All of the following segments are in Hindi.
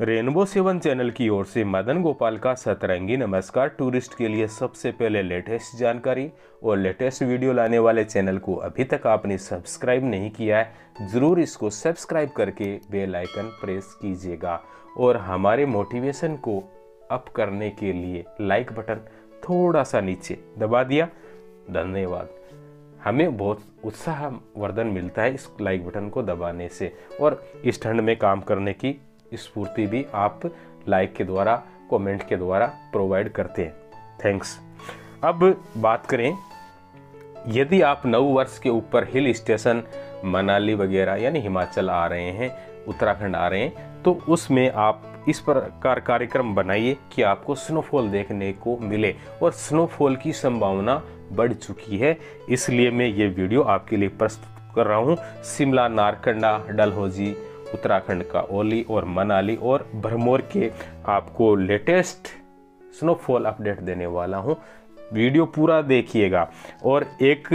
रेनबो सेवन चैनल की ओर से मदन गोपाल का सतरंगी नमस्कार। टूरिस्ट के लिए सबसे पहले लेटेस्ट जानकारी और लेटेस्ट वीडियो लाने वाले चैनल को अभी तक आपने सब्सक्राइब नहीं किया है, ज़रूर इसको सब्सक्राइब करके बेल आइकन प्रेस कीजिएगा और हमारे मोटिवेशन को अप करने के लिए लाइक बटन थोड़ा सा नीचे दबा दिया। धन्यवाद। हमें बहुत उत्साह वर्धन मिलता है इस लाइक बटन को दबाने से और इस ठंड में काम करने की स्फूर्ति भी आप लाइक के द्वारा कमेंट के द्वारा प्रोवाइड करते हैं। थैंक्स अब बात करें, यदि आप नव वर्ष के ऊपर हिल स्टेशन, मनाली वगैरह, यानी हिमाचल आ रहे हैं, उत्तराखंड आ रहे हैं तो उसमें आप इस प्रकार कार्यक्रम बनाइए कि आपको स्नोफॉल देखने को मिले और स्नोफॉल की संभावना बढ़ चुकी है। इसलिए मैं ये वीडियो आपके लिए प्रस्तुत कर रहा हूँ। शिमला, नारकंडा, डलहौजी उत्तराखंड का ओली और मनाली और भरमौर के आपको लेटेस्ट स्नोफॉल अपडेट देने वाला हूँ। वीडियो पूरा देखिएगा। और एक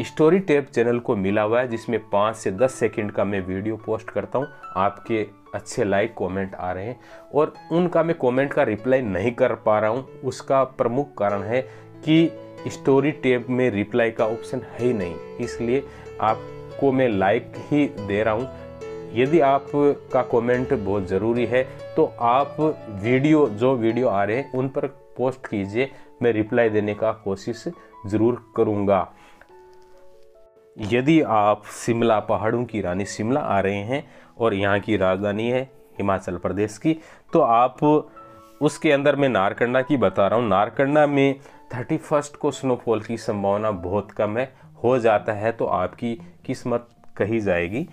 स्टोरी टेप चैनल को मिला हुआ है, जिसमें पाँच से दस सेकंड का मैं वीडियो पोस्ट करता हूँ। आपके अच्छे लाइक कमेंट आ रहे हैं। और उनका मैं कमेंट का रिप्लाई नहीं कर पा रहा हूँ। उसका प्रमुख कारण है कि स्टोरी टेप में रिप्लाई का ऑप्शन है ही नहीं। इसलिए आपको मैं लाइक ही दे रहा हूँ। यदि आप का कमेंट बहुत ज़रूरी है तो आप वीडियो जो वीडियो आ रहे हैं, उन पर पोस्ट कीजिए। मैं रिप्लाई देने का कोशिश ज़रूर करूँगा। यदि आप शिमला पहाड़ों की रानी शिमला आ रहे हैं और यहाँ की राजधानी है हिमाचल प्रदेश की तो आप उसके अंदर मैं नारकंडा की बता रहा हूँ। नारकंडा में थर्टी फ़र्स्ट को स्नोफॉल की संभावना बहुत कम है, हो जाता है तो आपकी किस्मत कही जाएगी।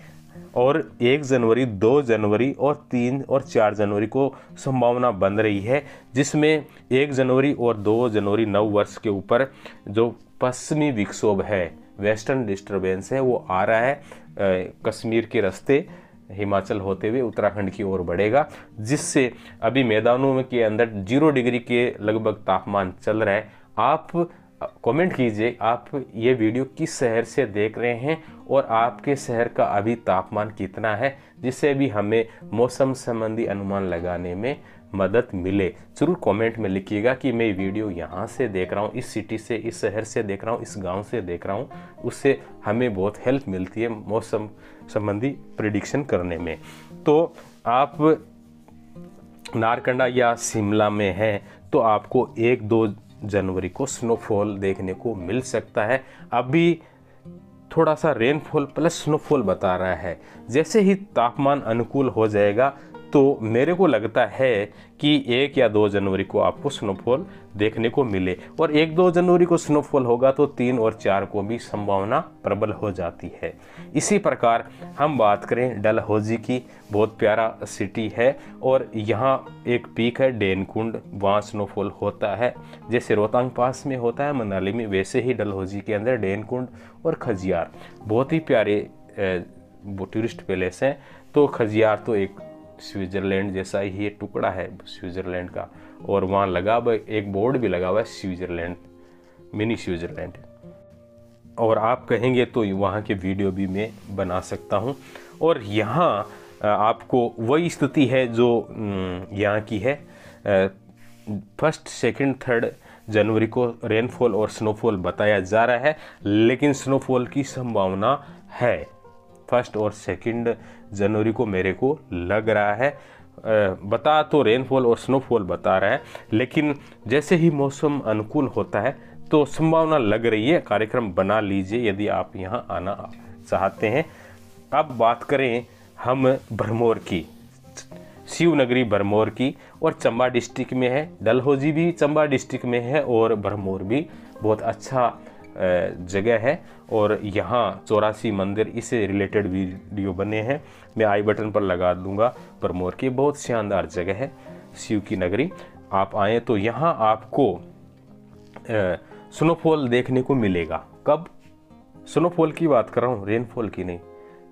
और एक जनवरी, दो जनवरी और तीन और चार जनवरी को संभावना बन रही है, जिसमें एक जनवरी और दो जनवरी नव वर्ष के ऊपर जो पश्चिमी विक्षोभ है वेस्टर्न डिस्टरबेंस है, वो आ रहा है। कश्मीर के रास्ते हिमाचल होते हुए उत्तराखंड की ओर बढ़ेगा, जिससे अभी मैदानों के अंदर ज़ीरो डिग्री के लगभग तापमान चल रहा है। आप कमेंट कीजिए, आप ये वीडियो किस शहर से देख रहे हैं और आपके शहर का अभी तापमान कितना है, जिससे भी हमें मौसम संबंधी अनुमान लगाने में मदद मिले। ज़रूर कमेंट में लिखिएगा कि मैं वीडियो यहाँ से देख रहा हूँ, इस सिटी से, इस शहर से देख रहा हूँ, इस गाँव से देख रहा हूँ। उससे हमें बहुत हेल्प मिलती है मौसम संबंधी प्रिडिक्शन करने में। तो आप नारकंडा या शिमला में हैं तो आपको एक, दो जनवरी को स्नोफॉल देखने को मिल सकता है। अभी थोड़ा सा रेनफॉल प्लस स्नोफॉल बता रहा है। जैसे ही तापमान अनुकूल हो जाएगा तो मेरे को लगता है कि एक या दो जनवरी को आपको स्नोफॉल देखने को मिले और एक दो जनवरी को स्नोफॉल होगा तो तीन और चार को भी संभावना प्रबल हो जाती है। इसी प्रकार हम बात करें डलहौजी की, बहुत प्यारा सिटी है और यहाँ एक पीक है, डेनकुंड, वहाँ स्नोफॉल होता है। जैसे रोहतांग पास में होता है, मनाली में वैसे ही डलहौजी के अंदर डेनकुंड और खजियार। बहुत ही प्यारे टूरिस्ट पैलेस हैं। तो खजियार तो एक स्विट्ज़रलैंड जैसा ही ये टुकड़ा है स्विट्ज़रलैंड का। और वहाँ लगा एक बोर्ड भी लगा हुआ है स्विट्ज़रलैंड, मिनी स्विट्ज़रलैंड। और आप कहेंगे तो वहाँ के वीडियो भी मैं बना सकता हूँ। और यहाँ आपको वही स्थिति है जो यहाँ की है। फ़र्स्ट, सेकंड, थर्ड जनवरी को रेनफॉल और स्नोफॉल बताया जा रहा है, लेकिन स्नोफॉल की संभावना है। फ़र्स्ट और सेकंड जनवरी को मेरे को लग रहा है। बता तो रेनफॉल और स्नोफॉल बता रहा है, लेकिन जैसे ही मौसम अनुकूल होता है तो संभावना लग रही है। कार्यक्रम बना लीजिए यदि आप यहाँ आना चाहते हैं। अब बात करें हम भरमौर की। शिवनगरी भरमौर की और चंबा डिस्ट्रिक्ट में है। डलहौजी भी चंबा डिस्ट्रिक्ट में है और भरमौर भी। बहुत अच्छा जगह है और यहाँ चौरासी मंदिर इससे रिलेटेड वीडियो बने हैं। मैं आई बटन पर लगा दूँगा परमोर की बहुत शानदार जगह है शिव की नगरी। आप आएँ तो यहाँ आपको स्नोफॉल देखने को मिलेगा। कब? स्नोफॉल की बात कर रहा हूँ रेनफॉल की नहीं।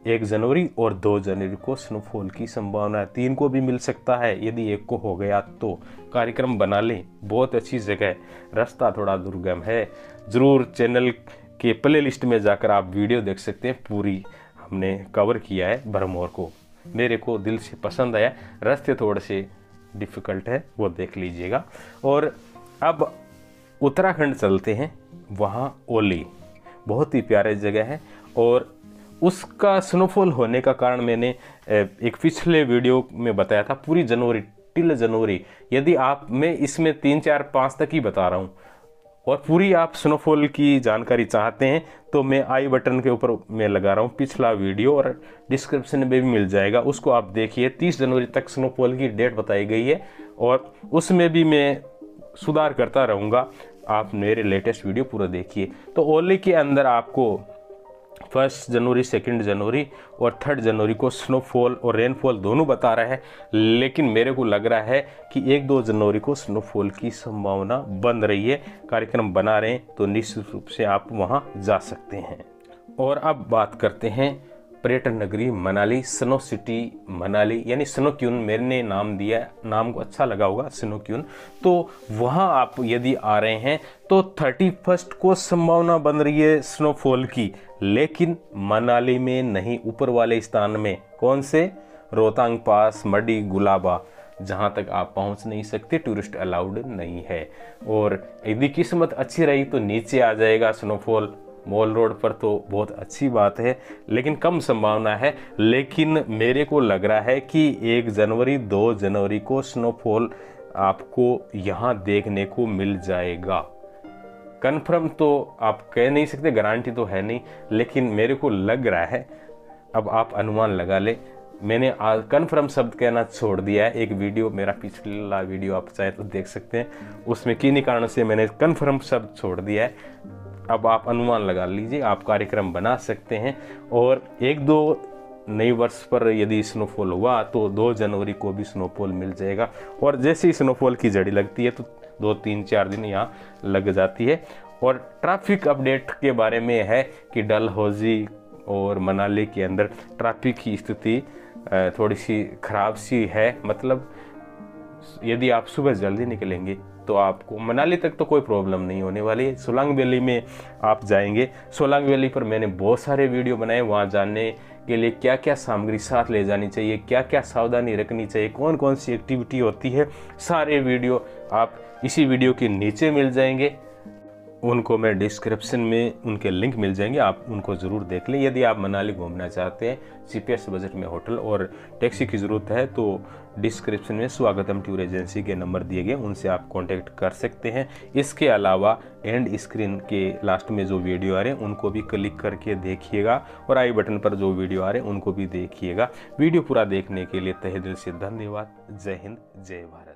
एक जनवरी और दो जनवरी को स्नोफॉल की संभावना है। तीन को भी मिल सकता है, यदि एक को हो गया तो। कार्यक्रम बना लें, बहुत अच्छी जगह रास्ता थोड़ा दुर्गम है। ज़रूर चैनल के प्ले लिस्ट में जाकर आप वीडियो देख सकते हैं। पूरी हमने कवर किया है भरमौर को। मेरे को दिल से पसंद आया। रास्ते थोड़े से डिफ़िकल्ट है, वो देख लीजिएगा। और अब उत्तराखंड चलते हैं। वहाँ ओली, बहुत ही प्यारे जगह है। और उसका स्नोफॉल होने का कारण मैंने एक पिछले वीडियो में बताया था, पूरी जनवरी, टिल जनवरी, यदि आप, मैं इसमें तीन, चार, पाँच तक ही बता रहा हूँ, और पूरी आप स्नोफॉल की जानकारी चाहते हैं तो मैं आई बटन के ऊपर मैं लगा रहा हूँ, पिछला वीडियो, और डिस्क्रिप्शन में भी मिल जाएगा, उसको आप देखिए 30 जनवरी तक स्नोफॉल की डेट बताई गई है, और उसमें भी मैं सुधार करता रहूँगा, आप मेरे लेटेस्ट वीडियो पूरा देखिए तो ओली के अंदर आपको फ़र्स्ट जनवरी, सेकेंड जनवरी और थर्ड जनवरी को स्नोफॉल और रेनफॉल दोनों बता रहा है, लेकिन मेरे को लग रहा है कि एक दो जनवरी को स्नोफॉल की संभावना बन रही है। कार्यक्रम बना रहे हैं तो निश्चित रूप से आप वहाँ जा सकते हैं। और अब बात करते हैं पर्यटन नगरी मनाली स्नो सिटी मनाली, यानी स्नो क्यून मेरे ने नाम दिया, नाम को अच्छा लगा होगा स्नो क्यून तो वहाँ आप यदि आ रहे हैं तो थर्टी फ़र्स्ट को संभावना बन रही है स्नोफॉल की। लेकिन मनाली में नहीं, ऊपर वाले स्थान में, कौन से? रोहतांग पास, मडी, गुलाबा, जहाँ तक आप पहुँच नहीं सकते टूरिस्ट अलाउड नहीं है। और यदि किस्मत अच्छी रही तो नीचे आ जाएगा स्नोफॉल मॉल रोड पर तो बहुत अच्छी बात है, लेकिन कम संभावना है। लेकिन मेरे को लग रहा है कि एक जनवरी, दो जनवरी को स्नोफॉल आपको यहाँ देखने को मिल जाएगा। कन्फर्म तो आप कह नहीं सकते गारंटी तो है नहीं, लेकिन मेरे को लग रहा है, अब आप अनुमान लगा ले। मैंने आज कन्फर्म शब्द कहना छोड़ दिया है। एक वीडियो, मेरा पिछला वीडियो आप चाहे तो देख सकते हैं। उसमें किन्हीं कारण से मैंने कन्फर्म शब्द छोड़ दिया है। अब आप अनुमान लगा लीजिए, आप कार्यक्रम बना सकते हैं। और एक दो नए वर्ष पर यदि स्नोफॉल हुआ तो दो जनवरी को भी स्नोफॉल मिल जाएगा। और जैसे ही स्नोफॉल की जड़ी लगती है तो दो, तीन, चार दिन यहाँ लग जाती है। और ट्रैफ़िक अपडेट के बारे में है कि डल हौजी और मनाली के अंदर ट्रैफ़िक की स्थिति थोड़ी सी ख़राब सी है। मतलब यदि आप सुबह जल्दी निकलेंगे तो आपको मनाली तक तो कोई प्रॉब्लम नहीं होने वाली है। सोलंग वैली में आप जाएँगे। सोलंग वैली पर मैंने बहुत सारे वीडियो बनाए। वहाँ जाने के लिए क्या क्या सामग्री साथ ले जानी चाहिए क्या क्या सावधानी रखनी चाहिए कौन कौन सी एक्टिविटी होती है, सारे वीडियो आप इसी वीडियो के नीचे मिल जाएँगे। उनको मैं डिस्क्रिप्शन में उनके लिंक मिल जाएँगे, आप उनको ज़रूर देख लें। यदि आप मनाली घूमना चाहते हैं सीपीएस बजट में होटल और टैक्सी की ज़रूरत है तो डिस्क्रिप्शन में स्वागतम टूर एजेंसी के नंबर दिए गए, उनसे आप कांटेक्ट कर सकते हैं। इसके अलावा एंड स्क्रीन के लास्ट में जो वीडियो आ रहे हैं, उनको भी क्लिक करके देखिएगा और आई बटन पर जो वीडियो आ रहे हैं, उनको भी देखिएगा। वीडियो पूरा देखने के लिए तहे दिल से धन्यवाद। जय हिंद, जय भारत।